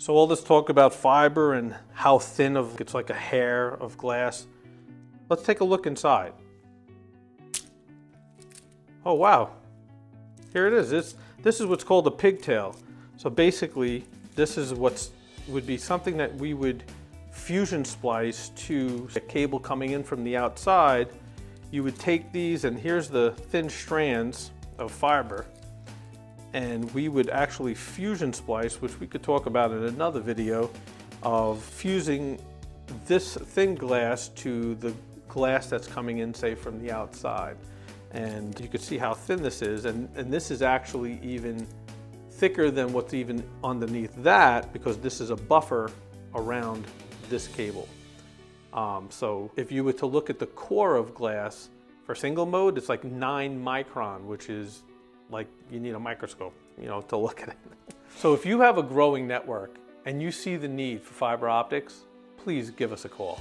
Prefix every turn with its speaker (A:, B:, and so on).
A: So all this talk about fiber and how thin of it's like a hair of glass. Let's take a look inside. Oh wow, here it is. This, this is what's called a pigtail. So basically, this is what's would be something that we would fusion splice to a cable coming in from the outside. You would take these and here's the thin strands of fiber and we would actually fusion splice, which we could talk about in another video, of fusing this thin glass to the glass that's coming in, say, from the outside. And you can see how thin this is, and, and this is actually even thicker than what's even underneath that because this is a buffer around this cable. Um, so if you were to look at the core of glass for single mode, it's like nine micron, which is like you need a microscope, you know, to look at it. So if you have a growing network and you see the need for fiber optics, please give us a call.